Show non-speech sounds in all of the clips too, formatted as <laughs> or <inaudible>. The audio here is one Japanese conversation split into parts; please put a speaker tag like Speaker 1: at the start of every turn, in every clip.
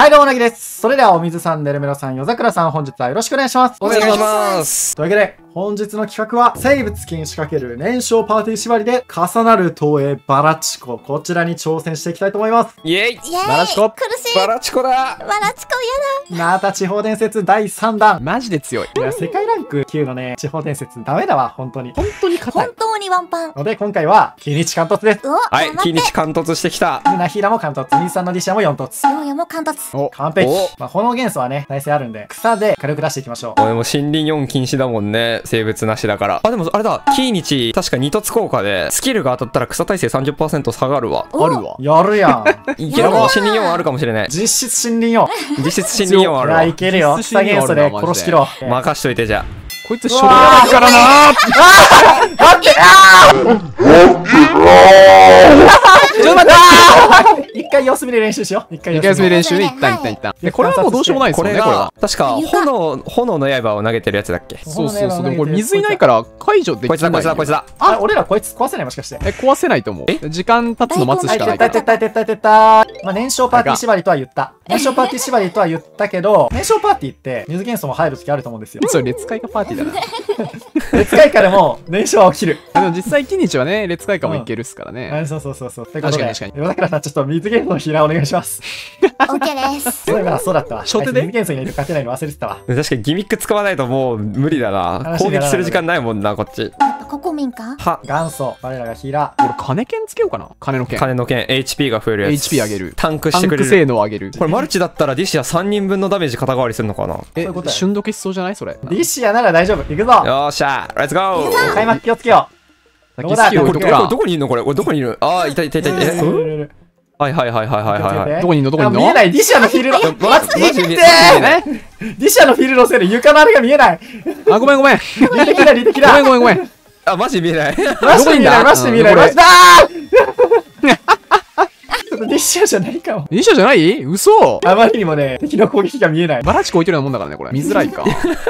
Speaker 1: はい、どうもなぎです。それでは、お水さん、ねるめろさん、夜桜さん、本日はよろしくお願いします。
Speaker 2: お願いします。
Speaker 1: というわけで、本日の企画は、生物禁止かける年少パーティー縛りで、重なる投影バラチコ、こちらに挑戦していきたいと思います。
Speaker 2: イェイ
Speaker 3: バラチコ？
Speaker 4: 苦しい
Speaker 2: バラチコだ
Speaker 4: バラチコ
Speaker 1: ナータ地方伝説第3弾。
Speaker 3: マジで強い。
Speaker 1: いや、世界ランク9のね、地方伝説、ダメだわ、本当に。
Speaker 3: 本当に硬い
Speaker 4: 本。当にワンパン
Speaker 1: ので、今回は、日にち貫突です。
Speaker 4: お
Speaker 2: はい日にち貫突してきた。
Speaker 1: ルナヒラも貫突、ミンさんのディシャも4突。
Speaker 4: ヨーヤも貫突
Speaker 3: お、
Speaker 1: 完璧
Speaker 2: お。
Speaker 1: まあ、炎元素はね、耐性あるんで、草で軽く出していきましょう。
Speaker 2: 俺も森林4禁止だもんね。生物なしだから。あ、でもあれだ。キーニチ、確か2突効果で、スキルが当たったら草耐性30%下がるわ。
Speaker 4: お
Speaker 3: あるわ。
Speaker 1: やるやん。
Speaker 2: いけるかも。森林4あるかもしれない。
Speaker 1: 実質森林よ。
Speaker 2: 実質森林4あるわ。
Speaker 1: けるよ。草元素で殺しきろう。
Speaker 2: 任しといてじゃ
Speaker 3: こいつ初
Speaker 1: うわー
Speaker 3: 代からな
Speaker 1: 待ってあ
Speaker 3: ちょっと待って。
Speaker 1: ー一回様子見で練習しよう。一回
Speaker 3: 一回休み
Speaker 1: で。
Speaker 3: 練習で一旦一旦一旦。で、これはもうどうしようもないです
Speaker 2: これ
Speaker 3: もんね、これは。
Speaker 2: が。、確か、炎、炎の刃を投げてるやつだっけ？
Speaker 3: そうそうそう。でもこれ水いないから解除できない。
Speaker 2: こいつだ、こいつだ、こいつだ。
Speaker 1: あ、俺らこいつ壊せないもしかして。
Speaker 3: え、壊せないと思う。時間経つの待つしかないから。
Speaker 1: 撤退、撤退、撤退。まあ、燃焼パーティー縛りとは言った。燃焼パーティー縛りとは言ったけど、燃焼パーティーって水元素も入る時あると思うんですよ。
Speaker 3: それ、列会かパーティーだな。
Speaker 1: 別回からも燃焼は起きる。
Speaker 3: でも実際、キニチはね、列会かもいけるっすからね。
Speaker 1: あそうそうそうそう。ってことで、
Speaker 3: 確かに確か
Speaker 1: に。だからさん、ちょっと水元素のひらお願いします。
Speaker 4: オッケーです
Speaker 1: そういえばそうだったわ。
Speaker 3: 初手で？
Speaker 1: 水元素にないと勝てないの忘れてたわ。
Speaker 2: 確かにギミック使わないともう無理だな。攻撃する時間ないもんな、こっち。
Speaker 4: ココミンか？
Speaker 2: は、
Speaker 1: 元祖、我らがひら。
Speaker 3: 俺、金剣つけようかな。金の剣。
Speaker 2: 金の剣、HP が増えるやつ。
Speaker 3: HP 上げる
Speaker 2: タンクしてくれる。
Speaker 3: 性能上げる。
Speaker 2: これマルチだったらディシア3人分のダメージ肩代わりするのかな？よ
Speaker 3: え
Speaker 1: こと、だよ
Speaker 3: 瞬時しそうじゃない？それ。
Speaker 1: ディシアなら大丈夫。行くぞ
Speaker 2: ーっしゃレッツゴー
Speaker 1: 開幕気をつけよ
Speaker 3: さっきスキル置い
Speaker 2: これこれ
Speaker 3: とくか
Speaker 2: どこにいるのこれ？これどこにいるあーいたいたいたいた。はいはいはいはいはいはいはい
Speaker 3: どこにいんのどこにいんの
Speaker 1: あ見えない、ディシアのフィールド。
Speaker 2: マ
Speaker 1: 待って、
Speaker 2: マジ見
Speaker 1: 待って
Speaker 2: え
Speaker 3: ね
Speaker 1: ディシアのフィールドのせいで床のあれが見えない。
Speaker 3: あ、ごめんごめん。ご
Speaker 1: 利的だ、利的だ。
Speaker 3: めんごめんごめん。
Speaker 2: あマジ見えない
Speaker 1: マジで見えない、
Speaker 3: どこにいんだ
Speaker 1: マジで見えない、
Speaker 3: うん
Speaker 1: マジだとディシアじゃないかも。
Speaker 3: 一緒じゃない？嘘
Speaker 1: あまりにもね、敵の攻撃が見えない。
Speaker 3: バラチコ置いてるようなもんだからね、これ。見づらいか。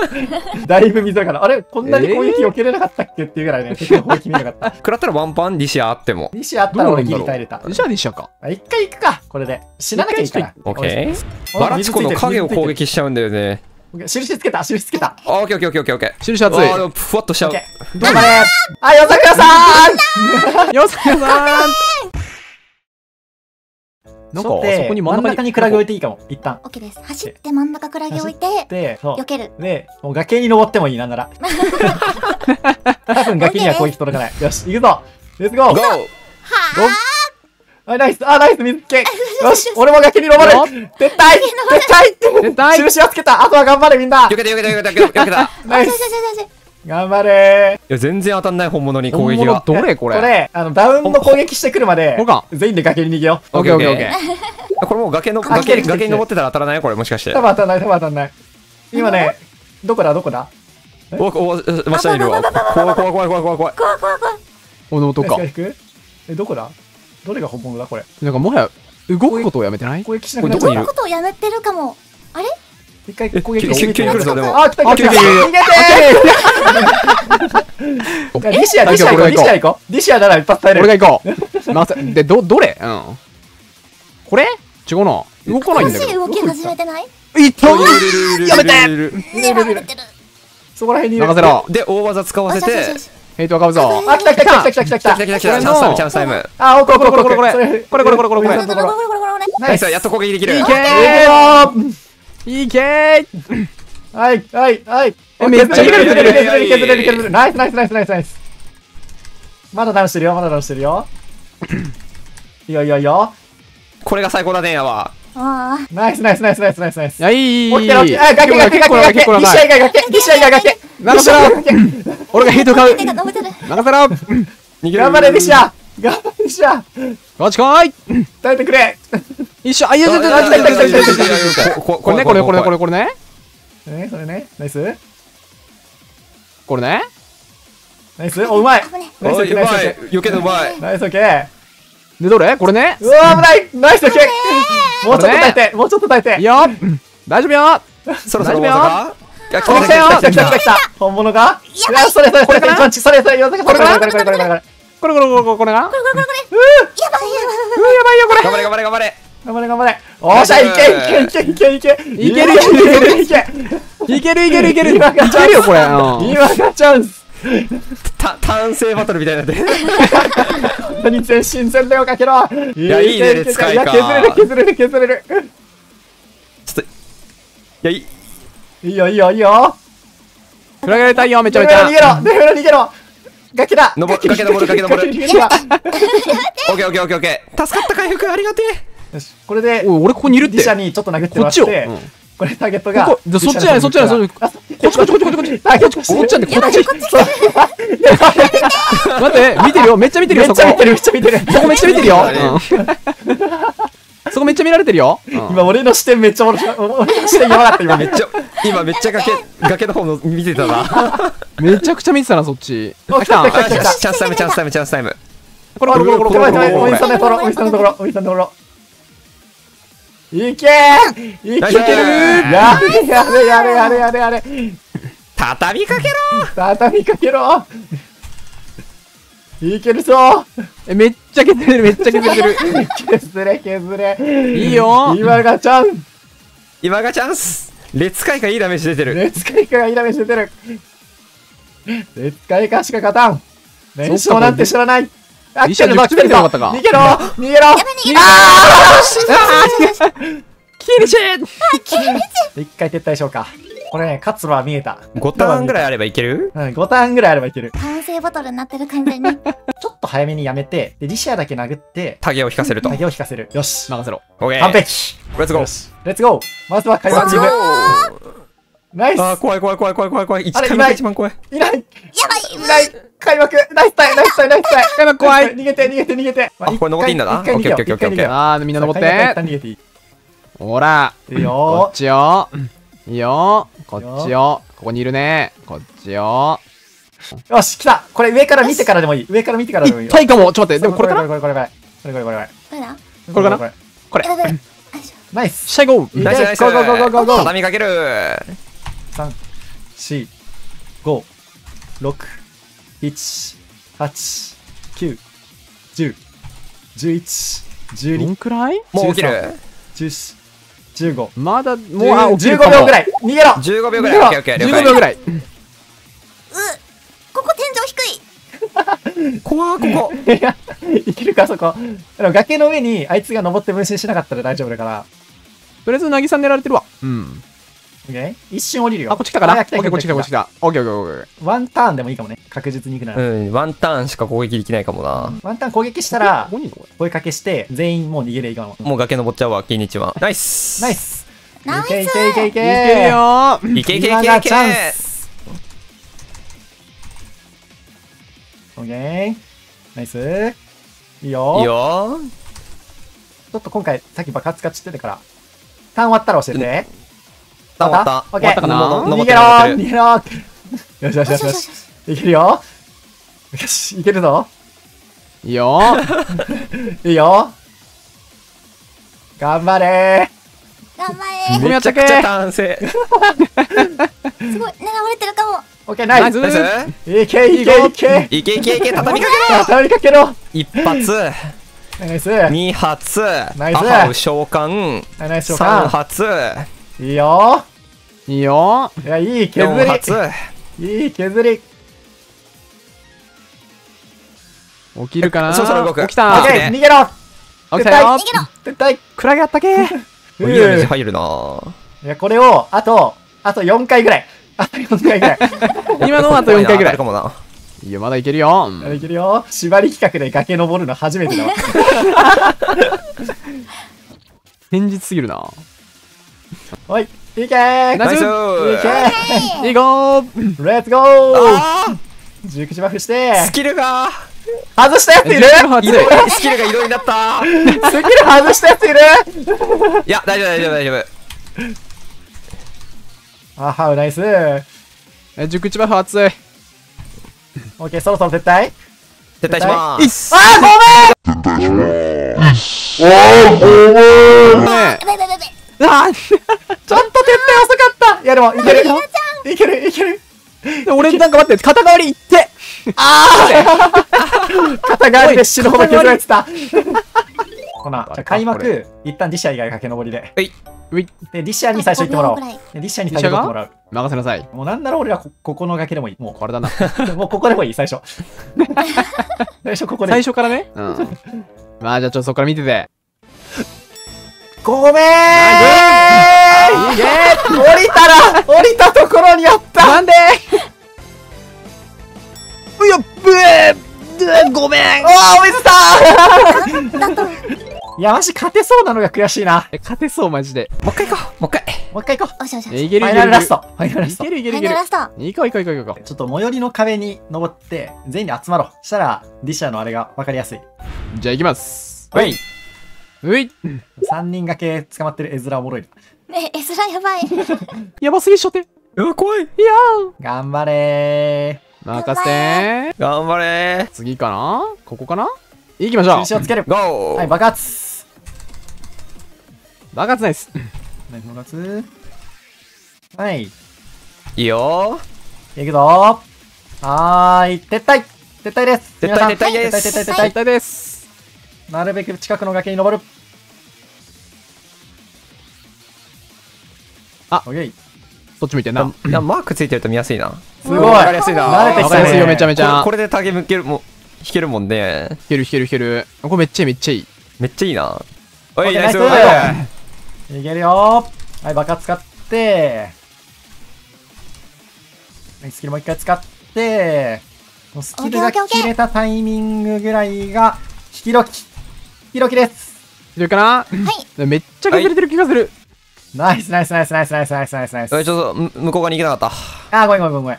Speaker 3: <laughs>
Speaker 1: だいぶ見づらかった。あれこんなに攻撃避けれなかったっけっていうぐらいね、敵の攻撃見えなかった。
Speaker 2: 食らったらワンパンディシアあっても
Speaker 1: ディシアあったら俺ギリ耐えれた。
Speaker 3: じゃあディシャか。
Speaker 1: あ一回行くか、これで。死ななきゃいいから。
Speaker 2: オッケー
Speaker 1: お
Speaker 2: バラチコの影を攻。撃しちゃうんだよね
Speaker 1: 印つけた、印つけた。
Speaker 2: あオッケーオッケーオッケーオッケーオッケー
Speaker 3: 印熱い。
Speaker 2: あーふわっとしちゃう
Speaker 1: オッケー。頑張れあ、夜桜さん
Speaker 3: よさやさん <laughs> なんか、あそこに真ん中に。
Speaker 1: クラゲ置いていいかも。一旦。
Speaker 4: オッケーです。走って真ん中クラゲ置いて
Speaker 1: で、そ
Speaker 4: 避ける。
Speaker 1: う。で、もう崖に登ってもいい、なんなら。<laughs> 多分崖には攻撃届かない。よし、行くぞ。レッツゴー。
Speaker 2: ゴー。
Speaker 1: あ、ナイス。あ、ナイス水つけ。<laughs> よし、俺も崖に登る
Speaker 3: よ
Speaker 1: 撤退撤退
Speaker 3: 絶対。
Speaker 1: 印は <laughs> つけた。あとは頑張れみんな。
Speaker 2: よけたよけたよけたよけた
Speaker 1: ナイス頑張れい
Speaker 2: や、全然当たんない本物に攻撃が。
Speaker 3: どれこれ？
Speaker 1: これ、あの、ダウンの攻撃してくるまで、全員で崖に逃げよう。
Speaker 3: オッケーオッケーオッケー。
Speaker 2: これもう崖の、崖、崖に登ってたら当たらない？これもしかして。
Speaker 1: 多分当たらない、多分当たらない。今ね、どこだ？どこだ？
Speaker 2: お、お、真下にいるわ。怖い怖い怖い怖い怖い怖い。
Speaker 4: 怖い怖い怖い。
Speaker 3: の音か。
Speaker 1: え、どこだ？どれが本物だこれ？
Speaker 3: なんかもはや、動くことをやめてない？
Speaker 1: 攻撃しなくなっちゃう。
Speaker 2: 動くこ
Speaker 4: とをやめてるかも。あれ？
Speaker 1: 一回攻撃
Speaker 2: 急急急に来るぞでも。
Speaker 1: あ、来た来た来た。逃げて。ーディシア、ディシア行こう、ディシア行こう。ディシアなら一発耐えれる。
Speaker 3: 俺が行こう。まさ、で、ど、どれ？うん。これ？違うな。動かないんだけど。
Speaker 4: 動き始めてない？
Speaker 3: いった
Speaker 2: や
Speaker 3: めて。
Speaker 1: いるいる。そこら辺に。
Speaker 3: 任せろ。
Speaker 2: で大技使わせて。
Speaker 3: ヘイトは買うぞ。
Speaker 1: あ、来た来た来た来た来た来た
Speaker 2: 来た。来た来たチャンスタイムチャンスタイム。
Speaker 1: あ、おこおこおこおこ
Speaker 3: これこれこれこれこれこれこれ
Speaker 1: 水のところ
Speaker 4: これこれこれこれ
Speaker 1: ナイス
Speaker 2: ナイス。やっと攻撃できる。
Speaker 3: いけ
Speaker 1: いけ
Speaker 3: ー。
Speaker 1: よ
Speaker 3: いけー
Speaker 1: はい、はい、はい。
Speaker 3: えめっちゃ
Speaker 1: 削れる削れる削れる削れるナイスナイスナイスナイスナイス。まだダウンしてるよ、まだダウンしてるよ。いいよいいよいいよ。
Speaker 2: これが最高だねやわ
Speaker 1: ナイスナイスナイスナイスナイスナイス。
Speaker 3: いや、いい。
Speaker 1: 起きてる起きてる。あ、崖崖崖崖。
Speaker 3: 結構な
Speaker 1: ディシア以外崖。ディシア以外崖。
Speaker 3: 任せろ俺がヘイト買う
Speaker 4: 手が伸びてる
Speaker 3: 任せろ
Speaker 2: 逃げる
Speaker 1: 頑張れ、ディシア頑張れ、ディシア
Speaker 3: こっち来い
Speaker 1: 耐えてくれ
Speaker 3: 一緒あ、いや、いやいやいやいやいやいやいや
Speaker 2: こ
Speaker 3: れね、これね、これね、これこれね。
Speaker 1: え、それね。ナイス
Speaker 3: これね。
Speaker 1: ナイスお、うまいナイスオッケー
Speaker 2: おいうまい
Speaker 1: ナイスオッケ
Speaker 2: 避けてうまい
Speaker 1: ーナイスオッケー
Speaker 3: で、どれこれね。
Speaker 1: うわ危ないナイスオッケーもうちょっと耐えてもうちょっと耐えて
Speaker 3: いいよ大丈夫よ
Speaker 2: そろそろ大技かいや来
Speaker 1: た
Speaker 2: た来た来た
Speaker 1: 来た来た来た来た来た本物がいやそれそれそれそれ一番ちそれそれそれこれこれこれこれこれこれこれ
Speaker 3: これこれこれこれこれがうー
Speaker 4: これこれこれやばいやばい
Speaker 3: やばいよこれ
Speaker 2: 頑張れ頑張れ頑張れ
Speaker 1: 頑張れ頑張れ。おーし。ゃいけいけいけいけいけ。いけ
Speaker 3: いけるいけるいける
Speaker 1: いけ
Speaker 3: いけるいけるいけるい
Speaker 1: 今が
Speaker 3: けるよこれ。うん。
Speaker 1: 今がチャンス。
Speaker 2: た単性バトルみたいになって
Speaker 1: 本当に全身全霊をかけろ。い
Speaker 2: やいいね使いか。
Speaker 1: いや削れる削れる削れる
Speaker 2: ちょっといやいい
Speaker 1: いいよいいよいいよ
Speaker 3: フラグられたいよめちゃ
Speaker 1: デ
Speaker 3: めちゃ
Speaker 1: 逃げろデフラ逃げろ崖だ
Speaker 2: 登る崖登る崖登るオッケーオッケーオッケーオッケー助かった回復ありがてえ
Speaker 1: よし。これで
Speaker 3: 俺ここにいるって。
Speaker 1: 自社にちょっと殴ってもらっ
Speaker 3: こっちよ、
Speaker 1: て
Speaker 3: うん
Speaker 1: これターゲットが
Speaker 3: ここでそっちじゃないそっちじゃないそっちこっちこっちこっちこっちこっち。こっちなんでこっち。
Speaker 4: こっち
Speaker 3: 待って見てるよめっちゃ見てる
Speaker 1: め
Speaker 3: よそこ。
Speaker 1: っちゃ見てるめっちゃ見てる。
Speaker 3: そこめっちゃ見てるよ。<laughs>
Speaker 2: そ
Speaker 3: こめっちゃ見られてるよ。うん。
Speaker 1: 今俺の視点めっちゃ俺の視点やばかった今。
Speaker 2: めっちゃ今めっちゃ崖崖の方の見てたな。
Speaker 3: めちゃくちゃ見てたな。そっち
Speaker 2: チャンスタイムチャンスタイムチャンスタイム。
Speaker 3: これこれこれこれこれこれこれ
Speaker 1: おじさんのところおじさんのところおじさんのところいけー！いける？やれやれやれやれやれやれ。
Speaker 2: 畳みかけろ！
Speaker 1: 畳みかけろ。いけるぞ。
Speaker 3: えめっちゃ削れてるめっちゃ削れてる。
Speaker 1: 削れ削れ。
Speaker 3: いいよ。
Speaker 1: 今がチャンス。
Speaker 2: 今がチャンス。列回がいいダメージ出てる。
Speaker 1: レツカイカがいらめしててる。レツカイカしか勝たん。連勝なんて知らない。あ
Speaker 3: リシャできてなかったか
Speaker 1: 逃げろ逃げろ。
Speaker 4: やめ逃げろ。<laughs>
Speaker 3: キリシ
Speaker 1: 一回撤退しようか。これね活路は見えた。
Speaker 2: 5ターンぐらいあればいける？
Speaker 1: うん5ターンぐらいあればいける。
Speaker 4: 完成バトルになってる完全に
Speaker 1: ちょっと早めにやめてでリシアだけ殴って
Speaker 2: タゲを引かせると。
Speaker 1: タゲを引かせる。よし。
Speaker 3: 任せろ。
Speaker 2: オッケー
Speaker 1: 完璧。
Speaker 2: レッツゴー
Speaker 1: レッツゴーまずは開幕チームナイス
Speaker 2: あー怖い怖い怖い怖い怖い怖い。一
Speaker 1: あれ
Speaker 2: 回目が一番怖い。
Speaker 1: いない。
Speaker 4: やばい。
Speaker 1: いない。開幕。ナイスタイナイスタイナイスタイ
Speaker 3: 開幕怖い。
Speaker 1: 逃げて逃げて逃げて。
Speaker 2: あこれ登っていいんだな。オッケーオッケーオッケー
Speaker 1: 一回逃げよう。
Speaker 3: あーみんな登って。
Speaker 1: 旦逃げていい
Speaker 3: ほら。
Speaker 1: いい
Speaker 3: こ
Speaker 1: よ
Speaker 3: っちよ。いいよ。こっちよ。ここにいるね。こっちよ。
Speaker 1: よし来た。これ上から見てからでもいい。上から見てからでもいいよ。
Speaker 3: いっぱいかもちょっと待って。でもこれかな？
Speaker 1: これこれこれこれ。これこれこれ
Speaker 4: どれだ？
Speaker 3: これかな？
Speaker 1: これ
Speaker 3: これ。
Speaker 4: よいしょ。
Speaker 1: ナイス。
Speaker 3: シャイゴー
Speaker 1: いい
Speaker 2: ナイスナイス。
Speaker 1: ゴーゴーゴーゴーゴーゴー。
Speaker 2: 畳みかける
Speaker 1: 三四五六一八九十十一十
Speaker 3: どん
Speaker 1: 二
Speaker 3: くらい？
Speaker 2: もう起きる？
Speaker 1: 十四十五。
Speaker 3: まだもうあ起き
Speaker 1: 十
Speaker 3: るかも
Speaker 1: 五秒ぐらい。逃げろ
Speaker 2: ！15秒ぐらい。オッケーオッケー了
Speaker 3: 15
Speaker 2: 解
Speaker 3: 秒ぐらい。
Speaker 4: ここ天井低い。<laughs>
Speaker 2: 怖ーここ。<laughs>
Speaker 1: いやいけるかそこ。でも崖の上にあいつが登って分身しなかったら大丈夫だから。
Speaker 3: とりあえずなぎさん狙われてるわ。うん
Speaker 1: オッケー一瞬降りるよ。
Speaker 3: あこっち来たかな？オ
Speaker 1: あ
Speaker 3: ッケーこっち来たこっち来た。オッケーオッケーオッケー
Speaker 1: ワンターンでもいいかもね。確実に行くなら、
Speaker 2: うんワンターンしか攻撃できないかもな。
Speaker 1: ワンターン攻撃したら声かけして全員もう逃げれいいかも
Speaker 2: もう崖登っちゃうわキニチは。ナイス。
Speaker 1: ナイス。
Speaker 4: ナイス。
Speaker 1: いけいけいけいけ。
Speaker 3: いけるよ。ー
Speaker 2: いけいけい
Speaker 1: 今
Speaker 2: けいけ。
Speaker 1: がチャンス。オッケー。ナイス。いいよ。
Speaker 2: いいよ。
Speaker 1: ちょっと今回さっき爆発が散ってたからターン終わったら教えて。
Speaker 2: 終わった？
Speaker 1: オッケー。
Speaker 3: 終わったかな？
Speaker 1: 逃げろ逃げろよしよしよしよし。いけるよよしいけるぞ。
Speaker 3: いいよ。<laughs>
Speaker 1: いいよ。頑張れ
Speaker 4: 頑張れ
Speaker 2: めちゃくちゃ単性 <laughs>
Speaker 4: すごい狙われてるかも。
Speaker 1: オッケーナイス。
Speaker 2: ナイス。
Speaker 1: いけいけいけ
Speaker 2: いけ。いけいけ畳みかけろ。<laughs>
Speaker 1: 畳みかけろ。
Speaker 2: 一発。
Speaker 1: ナイス。
Speaker 2: 二発。
Speaker 1: ナイス。
Speaker 2: 母を召喚。
Speaker 1: ナイス召
Speaker 2: 三
Speaker 1: 喚
Speaker 2: 発。
Speaker 1: いいよ
Speaker 3: いいよ。
Speaker 1: いやいい削り。いい削り。
Speaker 3: 起きるかな？
Speaker 2: そろそろ動く
Speaker 1: オ
Speaker 3: 起きた
Speaker 1: 逃げろ。
Speaker 3: 起きたよ。
Speaker 1: 絶対。
Speaker 3: クラゲあったけ。<laughs>
Speaker 2: いいダメージ入るない
Speaker 1: やこれをあとあと4回ぐらい。あと4回ぐらい。<laughs>
Speaker 3: 今のあと4回ぐらい。
Speaker 2: い
Speaker 3: いよまだいけるよ。うん
Speaker 1: いけるよ。縛り企画で崖登るの初めてだわ。<laughs>
Speaker 3: 堅実すぎるな。
Speaker 1: おいいけー！
Speaker 3: ナイス！
Speaker 1: いけ
Speaker 3: いいこー
Speaker 1: ー！レッツゴー
Speaker 2: あ
Speaker 1: 熟知バフし
Speaker 2: ー
Speaker 1: て！
Speaker 2: スキルが！
Speaker 1: 外したやついる！
Speaker 2: スキルが移動になった。
Speaker 1: スキル外したやついる！
Speaker 2: いや大丈夫大丈夫大丈夫。
Speaker 1: あはうナイス！
Speaker 3: え熟知バフ熱い。
Speaker 1: オッケーそろそろ撤退？
Speaker 2: 撤退します。
Speaker 1: あーごめん！撤退遅かったいやでもいける？いける？いける？
Speaker 3: ー俺なんか待って肩代わりいって
Speaker 1: 肩代わりで死ぬほど削られてたここな。じゃあ開
Speaker 3: こ
Speaker 1: 幕、一旦ディシャ以外駆け上りで。
Speaker 3: うい、
Speaker 1: で、ディシャに最初行ってもらおう。
Speaker 4: 5秒ぐらい
Speaker 1: でディシャに最初行ってもらう。
Speaker 3: 任せなさい。
Speaker 1: もうなんなら俺はこここの崖でもいい。も
Speaker 3: これだな。
Speaker 1: う、<laughs> もうここでもいい、最初。<laughs> 最初ここで。
Speaker 3: 最初からね？うん。まあじゃあちょっとそこから見てて。
Speaker 1: ごめーん
Speaker 3: いいね
Speaker 1: 降りたら降りたところにあった
Speaker 3: なんで？うよっぶえごめん
Speaker 1: おー、お水さんいや、マジ勝てそうなのが悔しいな。
Speaker 3: え勝てそうマジで。
Speaker 2: もう一回行こうもう一回
Speaker 1: もう一回行こう。
Speaker 4: おしおしおし。
Speaker 3: えいけ
Speaker 1: ファイ
Speaker 3: るいけるいける。
Speaker 1: ナルラスト。ファイナルラスト
Speaker 3: いけ。るいけ
Speaker 4: ファ
Speaker 3: るいける。行こう行こう行こう行こう。
Speaker 1: ちょっと最寄りの壁に登って、全員で集まろう。したら、ディシャのあれが分かりやすい。
Speaker 3: じゃあ行きます。
Speaker 2: はい。
Speaker 3: うい
Speaker 1: 3人掛け捕まってる絵面おもろいな。
Speaker 4: ねえ、そらやばい。<laughs>
Speaker 3: やばすぎっしょって。
Speaker 2: うわ、怖い。
Speaker 3: いや
Speaker 1: 頑張れ
Speaker 3: ー任せて
Speaker 2: 頑張れ
Speaker 3: 次かな？ここかな？行きまし
Speaker 1: ー。
Speaker 3: ょう
Speaker 1: 印をつける。
Speaker 2: ゴー
Speaker 1: はい、爆発。
Speaker 3: 爆発ないっす。
Speaker 1: はい、爆発。はい。
Speaker 2: いいよ
Speaker 1: 行くぞはーい、撤退撤退です
Speaker 2: 撤退撤退です
Speaker 1: 撤退撤退
Speaker 3: です。
Speaker 1: なるべく近くの崖に登る
Speaker 3: あ。
Speaker 1: オッケー
Speaker 3: そっち見てんな。
Speaker 2: いやマークついてると見やすいな。
Speaker 1: すごい。
Speaker 2: わかりやすいな。
Speaker 1: 慣れてきたね。
Speaker 3: わかりやすいよ、めちゃめちゃ。
Speaker 2: これでタゲ向けるも弾けるもんね。
Speaker 3: 弾ける弾ける弾ける。これめっちゃいいめっちゃいい。
Speaker 2: めっちゃいいな。おいナイス。
Speaker 1: いけるよ。はい、爆発使って。はい、スキルもう一回使って。もうスキルが切れたタイミングぐらいが引きロキ引きロキです。
Speaker 3: いるかな？
Speaker 4: はい。
Speaker 3: めっちゃ崩れてる気がする。
Speaker 1: ナイスナイスナイスナイスナイスナイスナイスナイス
Speaker 2: おいちょっとむ向こう側に行けなかった？い
Speaker 1: あーごめんごめんごめん。ごめん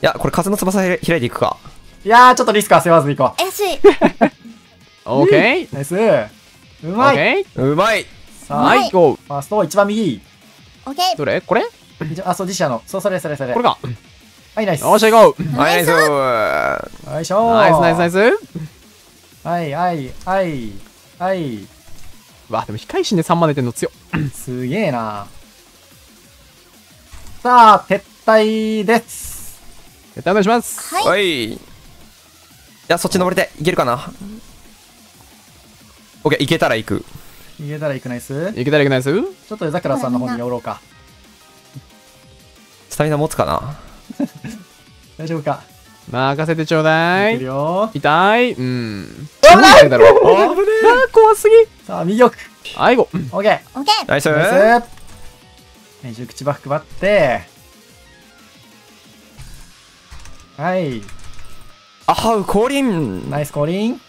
Speaker 2: やこれ風の翼開いていくか？
Speaker 1: いやーちょっとリスクは背負わずに行こ
Speaker 4: 怪しい。<laughs>
Speaker 3: オッケー。
Speaker 1: うナイス。う
Speaker 3: オ
Speaker 1: まい
Speaker 2: うまい。
Speaker 1: さあ、
Speaker 3: ー。はい、ゴー。
Speaker 1: ファースト一番右。
Speaker 4: オッケー。
Speaker 3: どれ？これ？
Speaker 1: 一あそう自社の。そうそれそれそれ。
Speaker 3: これか。
Speaker 1: はいナイス。
Speaker 3: よっしゃ行こう。
Speaker 2: はいナイス。
Speaker 1: よいしょー。
Speaker 3: ナイスナイスナイス。
Speaker 1: はいはいはいはい
Speaker 3: わ、でも控え心で3万出てんの強っ。<clears throat>
Speaker 1: すげえな。さあ撤退です。
Speaker 3: 絶対お願いします。
Speaker 4: はい。
Speaker 2: はい。いやそっち登れていけるかな？オッケーいけたら行く。
Speaker 1: 逃げたら行くナイス。
Speaker 3: いけたらいけないです
Speaker 1: ちょっと江桜さんの方に寄ろうか。
Speaker 2: スタミナ持つかな？<laughs>
Speaker 1: 大丈夫か
Speaker 3: 任せてちょうだ
Speaker 1: い
Speaker 3: い。
Speaker 1: よ
Speaker 3: 痛い。うん。
Speaker 1: 危ない
Speaker 3: いだろう。
Speaker 2: 危ね
Speaker 3: あー怖すぎ。
Speaker 1: さあ右奥
Speaker 3: はい、ゴー。
Speaker 1: オッケー
Speaker 4: オッケー。
Speaker 2: ナイス
Speaker 1: ナイスはい10口バック配ってはい
Speaker 2: あはう降臨
Speaker 1: ナイス降臨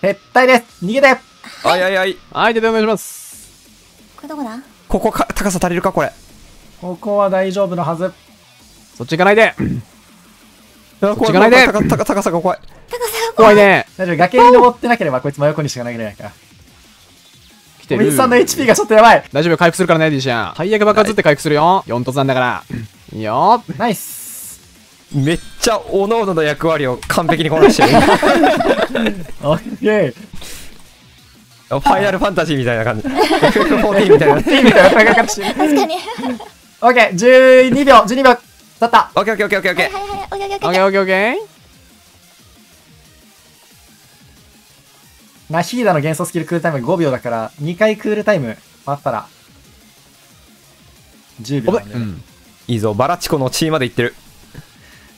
Speaker 1: 撤退です逃げて
Speaker 2: あいやいやい
Speaker 3: はい、絶対お願いします。
Speaker 4: これどこだ？
Speaker 2: ここか高さ足りるかこれ
Speaker 1: ここは大丈夫のはず
Speaker 3: そっち行かないで。
Speaker 2: そっ
Speaker 3: っち行かないで。
Speaker 2: 高さが怖い。
Speaker 4: 高さが
Speaker 3: 怖い。ね。
Speaker 1: 大丈夫。崖に登ってなければこいつ真横にしか投げれないか。ら
Speaker 3: 来てる。
Speaker 1: お水さんの HP がちょっとやばい。
Speaker 3: 大丈夫。よ、回復するからね、ディシャン。最悪爆発って回復するよ。4突なんだから。いいよ。
Speaker 1: ナイス。
Speaker 2: めっちゃおのおのの役割を完璧にこなしてる。
Speaker 1: オッケー。
Speaker 2: ファイナルファンタジーみたいな感じ。<laughs> FF14 みたいな。
Speaker 1: みたいな。戦い方してる
Speaker 4: 確かに。
Speaker 1: オッケー。12秒。12秒。経った。
Speaker 2: オッケーオッケーオッケーオッケー。オッケー
Speaker 4: はいはいはい。オッケーオッケーオッケ
Speaker 3: オッケー
Speaker 4: ー。
Speaker 3: オッケーオッケー。
Speaker 1: ナヒーダの元素スキルクールタイム5秒だから2回クールタイム。あったら。10秒なんで、
Speaker 3: うん。
Speaker 2: いいぞ。バラチコの地位まで行ってる。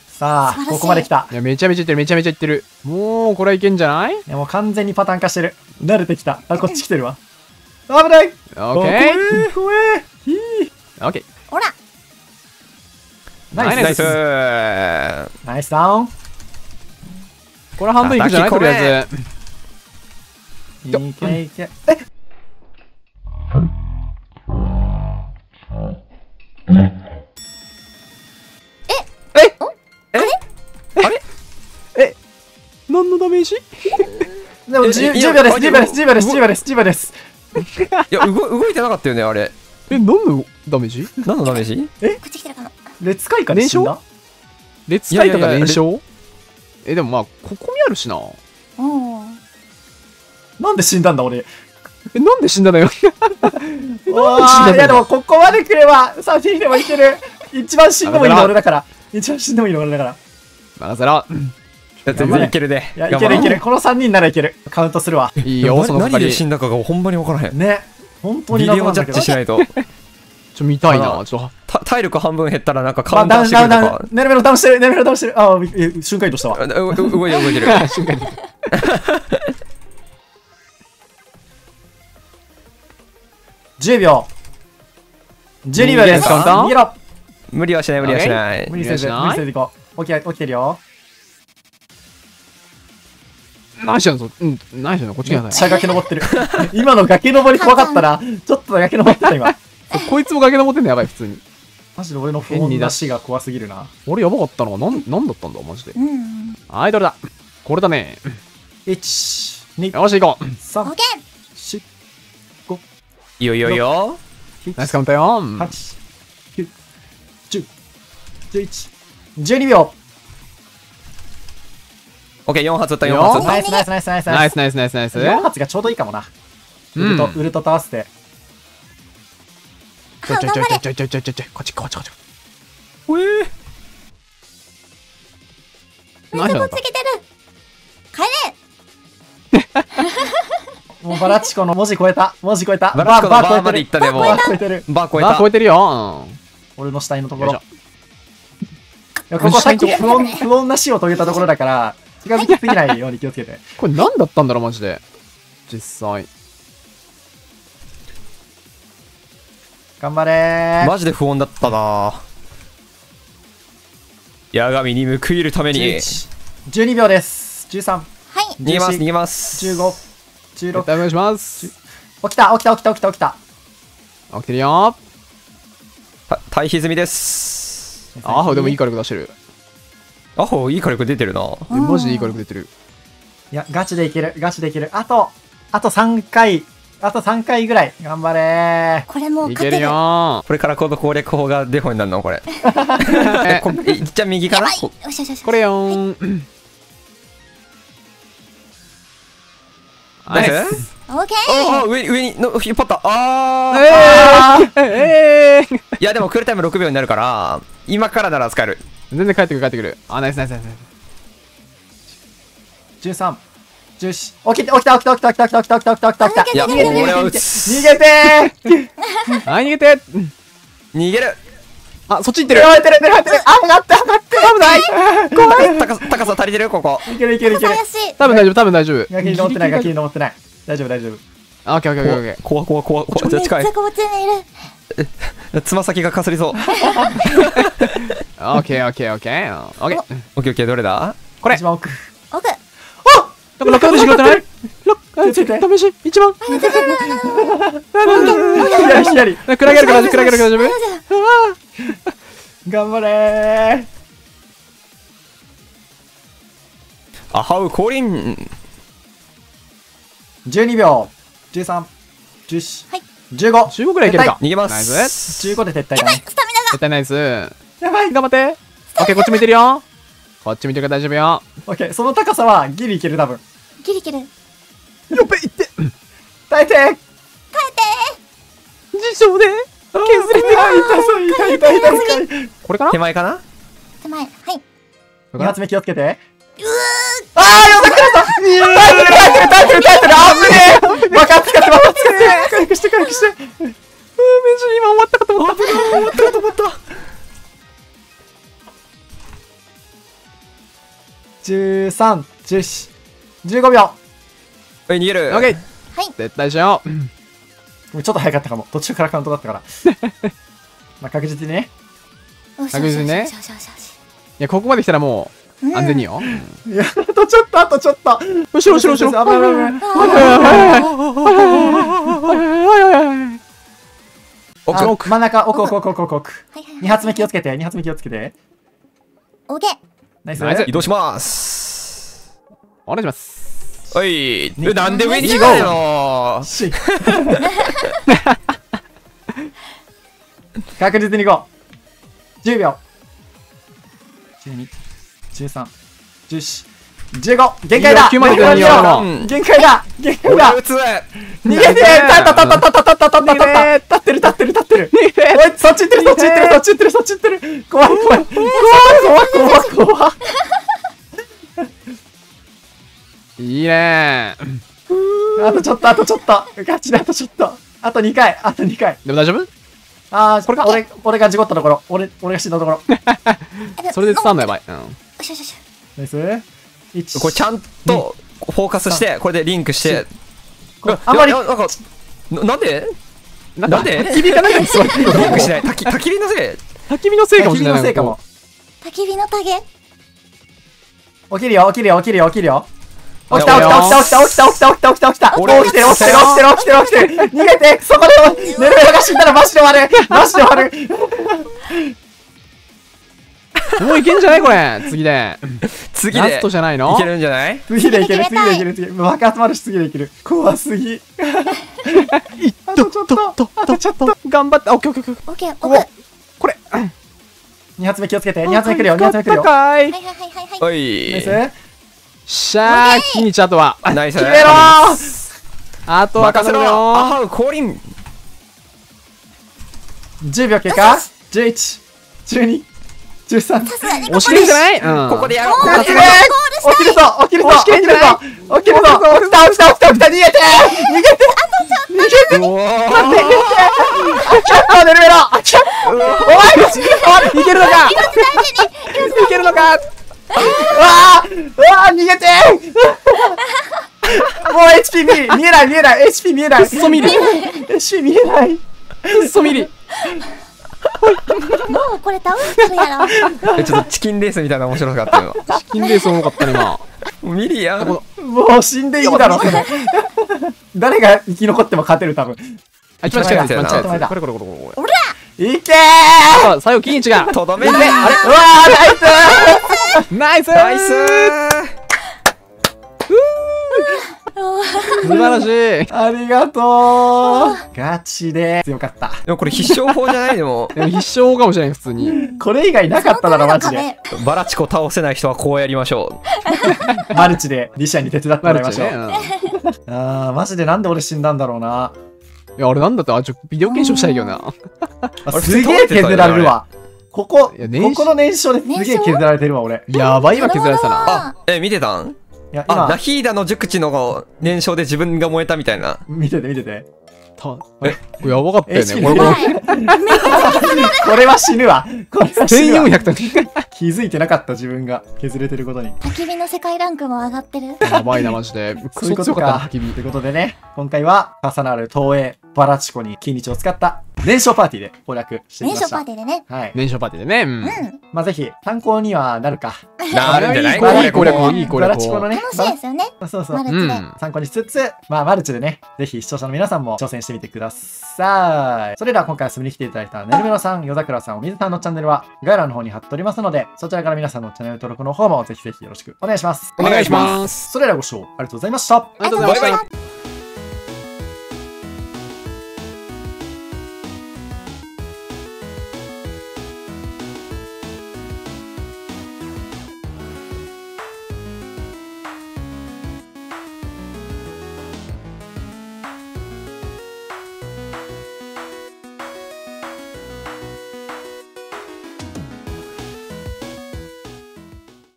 Speaker 1: さあここまで来た。
Speaker 3: いや、めちゃめちゃいってる、めちゃめちゃいってる。もう、これはいけんじゃない？
Speaker 1: いやもう完全にパターン化してる。慣れてきた。あこっち来てるわ。危ない。
Speaker 3: オッケー。
Speaker 1: ー怖えひー。
Speaker 3: オッケー。
Speaker 1: ナイス
Speaker 2: ナイス
Speaker 1: ナイスダウン
Speaker 3: これ半分いくじゃない？とりあえず。
Speaker 1: いけいけ。え？
Speaker 3: 何のダメージ？
Speaker 1: でも
Speaker 2: え
Speaker 1: ？10,
Speaker 2: いや
Speaker 1: 10秒です。
Speaker 2: あ
Speaker 1: 10秒です。10秒です。10秒です。10秒です。
Speaker 2: いや動動いてなかったよねあれ。
Speaker 3: え、何のダメージ？
Speaker 2: 何のダメージ？
Speaker 4: こっち来てるかな。
Speaker 1: 列回かで死んだ？
Speaker 3: 列体とか
Speaker 2: いやいやいや
Speaker 3: 燃焼？え、でもまあ、ここにあるしな。
Speaker 1: なんで死んだんだ俺
Speaker 3: え、なんで死んだのよ？<laughs>
Speaker 1: おーいやでもここまで来ればサティでもいける一番死んでもいいの俺だから一番死んでもいいの俺だから
Speaker 3: 任せろ。
Speaker 2: 全然いけるね。
Speaker 1: いや、いけるいけ
Speaker 2: る。
Speaker 1: る。この3人ならいける。カウントするわ。
Speaker 3: いいよ、その
Speaker 2: 何で
Speaker 3: 係。ち
Speaker 2: 死んだかがほんまに分からへん。
Speaker 1: ね。本当に
Speaker 2: ビデオジャッジしないと。
Speaker 3: ょっと見たいな。ちょっと。
Speaker 2: た体力半分減ったらなんかカ
Speaker 1: まあ、
Speaker 2: ウンターしてくるとか。
Speaker 1: ネルメロダウンしてる。ネルメロダウンしてる。あ、え瞬間移動したわ。
Speaker 2: 動いてる動いてる。
Speaker 3: 瞬間に。
Speaker 1: 10秒。12秒です。逃げろ。
Speaker 2: 無理はしない無理はしない。
Speaker 1: 無理せず、
Speaker 3: 無理
Speaker 1: せず行こう。起き、起きてるよ。
Speaker 3: 何してんのうん、何してんのこっち来なさい。
Speaker 1: めっちゃ崖登ってる。今の崖登り怖かったな。ちょっと崖登ってた今。<laughs>
Speaker 3: こいつも崖登ってんのやばい、普通に。
Speaker 1: マジで俺の不穏な死が怖すぎるな。
Speaker 3: 俺やばかったのが、なん、なんだったんだ、マジで。
Speaker 4: うん。
Speaker 3: はい、どれだこれだね。
Speaker 1: 1、2、
Speaker 3: よし、行こう。
Speaker 4: オッ
Speaker 1: 3、
Speaker 4: ケ
Speaker 1: 4、
Speaker 2: いいよいいよいいよ。
Speaker 3: ナイスカウントよ。
Speaker 1: 8、9、10、11、12秒。
Speaker 2: オッケー、4発撃った、4
Speaker 3: よ
Speaker 2: 発撃っ
Speaker 1: ナイスナイスナイスナイス
Speaker 3: ナイスナイスナイスナイス。
Speaker 1: 4発がちょうどいいかもな。ウルト、
Speaker 3: うん
Speaker 1: ウルトと合わせて。
Speaker 3: ちょちょちょちょちょちょちょちょち。こっちこっちこっち。
Speaker 2: た。うえー。
Speaker 4: めっちゃぶ
Speaker 3: 何だっ
Speaker 4: つけてる。帰れ
Speaker 1: もうバラチコの文字超えた。文字超えた。
Speaker 2: バラチコのバーまで行ったね、もう。
Speaker 1: バー超えてる。
Speaker 2: バー超えた
Speaker 3: まあ超。えてるよ。
Speaker 1: 俺の死体のところ。いやここさっき不穏不穏な死を遂げたところだから、近づきすぎないように気をつけて。
Speaker 3: これ何だったんだろう、マジで。実際。
Speaker 1: 頑張れー。
Speaker 2: マジで不穏だったな八神に報いるために。
Speaker 1: 11 12秒です。13、
Speaker 4: はい。
Speaker 2: 逃げます、逃
Speaker 1: 14
Speaker 2: げます。
Speaker 1: 15、16。
Speaker 3: 絶対お願いします。
Speaker 1: 起きた、起きた、起きた、起きた、起きた。
Speaker 3: 起きてるよ。
Speaker 2: た対比済みです。
Speaker 3: あー、でもいい火力出してる。
Speaker 2: アホ、いい火力出てるな。
Speaker 3: えマジでいい火力出てる。
Speaker 1: いや、ガチでいける、ガチでいける。あと、あと3回、あと3回ぐらい。頑張れー。
Speaker 4: これもう
Speaker 3: いけるよ
Speaker 2: これからコード攻略法がデフォになるのこれ。<laughs>
Speaker 3: ー。
Speaker 2: こえいっちゃん右かな？
Speaker 4: ばい。
Speaker 2: こ
Speaker 3: れよーん。
Speaker 2: ナイス
Speaker 3: ナイス
Speaker 4: オッケ
Speaker 2: ああ、
Speaker 4: ー。
Speaker 2: 上に、上にの引っ張った。あー。
Speaker 3: えーえー
Speaker 2: いや、でもクールタイム6秒になるから、今からなら使える。
Speaker 3: 全然帰ってくる帰ってくる。あ、ナイスナイスナイス。
Speaker 1: 13、14。起きて、起きた、起きた、起きた、起きた、起きた、起きた、起きた、起きた、起きた、起き
Speaker 2: や、
Speaker 4: 逃げて逃げて
Speaker 1: ー <laughs>
Speaker 3: はい、逃げて
Speaker 2: 逃げる。
Speaker 3: あ、そっち行ってる
Speaker 1: 狙われてる、狙われてる。あ、上がった、上がった。危ない。<laughs>
Speaker 2: 高さ、高さ足りてるここ。
Speaker 1: いける、いける、いける。
Speaker 4: 怪しい。
Speaker 3: 多分大丈夫、多分大丈夫。
Speaker 1: ガキに登ってない、ガキに登ってない。大丈夫、大丈夫。
Speaker 3: あ、オッケーオッケーオッケー
Speaker 2: 怖怖怖怖じゃあ近い
Speaker 4: めっちゃ。こっちにいる。
Speaker 2: つま先がかすりそう。
Speaker 3: オッケーオッケー。オッケー。オッケー
Speaker 2: オッケー、どれだ？
Speaker 3: これ
Speaker 1: 一番奥。
Speaker 4: 奥。
Speaker 3: なんか落下でしってない試し、一番。
Speaker 1: 左、左。
Speaker 3: クラゲあるから、クラゲあるから大丈夫？
Speaker 1: 頑張れー。
Speaker 2: アハウ降臨。
Speaker 1: 12秒。13、14、
Speaker 4: はい
Speaker 1: 15。
Speaker 3: 15くらいいけるか。
Speaker 2: 逃げま
Speaker 3: ナイ
Speaker 2: す。
Speaker 3: ス。
Speaker 1: 15で撤退
Speaker 4: やばい。
Speaker 1: だね。
Speaker 4: スタミナが。
Speaker 3: 絶対ナイス。
Speaker 1: やばい。
Speaker 3: 頑張って。オッケー、こっち見てるよ。こっち見てるから大丈夫よ。
Speaker 1: オッケー、その高さはギリいける、多分。
Speaker 4: ギリいける。
Speaker 3: よっべ、いって。
Speaker 1: 耐えてー。
Speaker 3: 自称で削れて
Speaker 1: 痛そう、痛い、痛い、痛い、痛い。
Speaker 3: これかな
Speaker 2: 手前かな？
Speaker 4: 手前。はい。
Speaker 1: 二発目気をつけて。
Speaker 4: うー
Speaker 1: あー、やばい、耐えてる、耐えてる、耐えてる、耐えてる、あぶねえ爆発使って、爆発使って。回復して、回復して。
Speaker 3: うん、メジ今終わったかと思った。
Speaker 2: 終わったかと思った。
Speaker 1: 13、14、15秒。
Speaker 2: はい、逃げる。
Speaker 3: オッケー。
Speaker 4: はい。
Speaker 3: 絶対しよう。
Speaker 1: ちょっと早かったかも。途中からカウントだったから。<laughs> まあ確実にね。
Speaker 3: 確実にねいや、ここまで来たらもう、
Speaker 4: うん
Speaker 3: 安全によ。
Speaker 1: いや、あとちょっと、あとちょっと。
Speaker 3: 後ろ、後ろ、後ろ。
Speaker 1: 危ない危ない危ない
Speaker 2: 奥
Speaker 1: あ
Speaker 2: 奥。
Speaker 1: 真ん中、奥、奥、奥、奥、奥、二発目気をつけて、二発目気をつけて。
Speaker 4: オッケー。
Speaker 1: ナイス。
Speaker 3: ナイス
Speaker 2: 移動します。
Speaker 3: お願いします。
Speaker 2: はい。なんで上に行の
Speaker 1: し <laughs> 確実に行こう。10秒。12、13、14、15! 限界だ。限界だ。限界だ。限界だ。逃げて立った立った立った立った立った立ってる立ってる立ってる。おいそっち行ってるそっち行ってるそっち行ってるそっち行ってる。怖い怖い。怖い怖い怖い怖い。
Speaker 3: いいね
Speaker 1: あとちょっとあとちょっと。ガチだあとちょっと。あと2回あと2回。
Speaker 3: でも大丈夫？
Speaker 1: ああ
Speaker 3: これか？
Speaker 1: 俺が事故ったところ。俺俺が死んだところ。<laughs>
Speaker 3: それで伝わんのやばいうん。
Speaker 4: よしよしよし。
Speaker 1: ナイス。1
Speaker 2: これちゃんとフォーカスしてこれでリンクして
Speaker 1: これあんまり
Speaker 2: なんかななんで？なんで
Speaker 3: 焚き火かなんかに座ってるの
Speaker 2: リンクしない焚き焚き火のせい
Speaker 3: 焚き火のせいかもしれない。
Speaker 1: のせいかも。
Speaker 4: 焚き火の影
Speaker 1: 起きるよ、起きるよ、起きるよ、起きるよ。起き
Speaker 3: い
Speaker 1: た、
Speaker 3: や
Speaker 1: 起きた、起きた、起きた、起きた、起きた、起きた、起きた。
Speaker 3: 俺
Speaker 1: 起きてる、起きてる、起きてる、起きてる、起きてる。逃げて、そこで、ネルメロが死んだらマジで終わる。マジで終わる。
Speaker 3: もういけんじゃない？これ。次で。
Speaker 2: 次で
Speaker 3: ラストじゃないの？
Speaker 2: いけるんじゃない？
Speaker 1: 次でいける、次でいける、次で。爆発もあるし、次でいける。怖すぎ。あとちょっと、あとちょっと。
Speaker 3: 頑張って。オッケーオッケーオッケー。これ。
Speaker 1: 2発目気をつけて、2発目来るよ、2発目来るよ。
Speaker 3: かい
Speaker 4: いはいはいはいはい
Speaker 2: おい
Speaker 1: ス
Speaker 3: しゃー、キニチあとは。
Speaker 2: ナイス
Speaker 1: 決めろ
Speaker 3: あとは
Speaker 2: 任せろ
Speaker 3: 頼むよ
Speaker 2: アハウ降臨
Speaker 1: 10秒経過。11、12、13。
Speaker 4: さすがに
Speaker 3: 押し切じゃない？うん。
Speaker 2: ここでやろうここ
Speaker 1: 起きる
Speaker 2: でやろう
Speaker 1: 起きるぞ起きるぞ
Speaker 3: 押し
Speaker 1: るぞ起きるぞ起きた起きた起きたた逃げて逃げて逃げて
Speaker 2: うおー
Speaker 1: ちょっとネルメロあちょお前が死ぬぞ
Speaker 3: いけるのかいけるのか
Speaker 1: うわーうわー逃げてもう HP 見見えない見えない HP 見えない
Speaker 3: くっそ見る
Speaker 1: HP 見えない
Speaker 3: くっそミリ。
Speaker 4: これ倒するやろ。<laughs>
Speaker 2: えちょっとチキンレースみたいな面白かったよ。
Speaker 3: チキンレース多かったね、今。
Speaker 2: ミリやん。
Speaker 1: もう死んでいいだろ。それ <laughs> 誰が生き残っても勝てる多分。
Speaker 3: あ、一番近いやつ、一番近い
Speaker 1: 間違えた。
Speaker 3: やつ。これこれこれこれ。
Speaker 1: いけー！
Speaker 3: 最後、キニチが。
Speaker 2: とどめて
Speaker 1: うわーナイス
Speaker 3: ナイス
Speaker 2: ナイス <laughs>
Speaker 3: 素晴らしい。
Speaker 1: ありがとう。ガチで。強かった。
Speaker 2: でもこれ必勝法じゃない？でも。<laughs>
Speaker 3: でも必勝かもしれない、普通に。
Speaker 1: これ以外なかっただろマジで。
Speaker 4: 壁
Speaker 2: バラチコ倒せない人はこうやりましょ <laughs>
Speaker 1: マルチでリシャに手伝ってもらいましょう、
Speaker 3: ね。うん
Speaker 1: あーマジでなんで俺死んだんだろうな。い
Speaker 3: や、あれなんだって、あ、ちょ、ビデオ検証したいけどな。
Speaker 1: すげえ削られるわ。ここここの燃焼ですげえ削られてるわ俺。
Speaker 3: やばいわ、削られてたな。
Speaker 2: あえ見てたん？
Speaker 1: いや
Speaker 2: あナ
Speaker 1: 今
Speaker 2: ヒーダの熟知の燃焼で自分が燃えたみたいな。
Speaker 1: 見てて見てて
Speaker 3: た。え、これやばかったよね。これ、これ、<laughs>
Speaker 1: これは死ぬわ。これは死ぬわ。
Speaker 3: 1400と。
Speaker 1: 気づいてなかった自分が。削れてることに。
Speaker 4: 焚き火の世界ランクも上がってる。
Speaker 3: やばいな、マジで。ク <laughs>
Speaker 1: そういうこと
Speaker 3: か。
Speaker 1: ということでね、今回は重なる東映バラチコに金日を使った燃焼パーティーで攻略してきました。
Speaker 4: 燃焼パー。ティーでね。
Speaker 1: はい。
Speaker 3: 燃焼パーティーでね。うん。
Speaker 4: うん。
Speaker 1: まあぜひ参考にはなるか。
Speaker 2: なるんじゃない？
Speaker 3: いい攻略
Speaker 2: これ
Speaker 3: いい攻略
Speaker 1: バラチコのね、
Speaker 4: 楽しいですよね。
Speaker 1: バそうそう
Speaker 4: マ。ルチで
Speaker 3: うん。
Speaker 1: 参考にしつつ、まあマルチでね、ぜひ視聴者の皆さんも挑戦してみてください。それでは今回遊びに来ていただいたねるめろさん、夜桜さん、お水さんのチャンネルは概要欄の方に貼っておりますので、そちらから皆さんのチャンネル登録の方もぜひぜひよろしくお願いします。
Speaker 3: お願いします。
Speaker 1: それではご視聴ありがとうございました。
Speaker 3: ありがとうございました。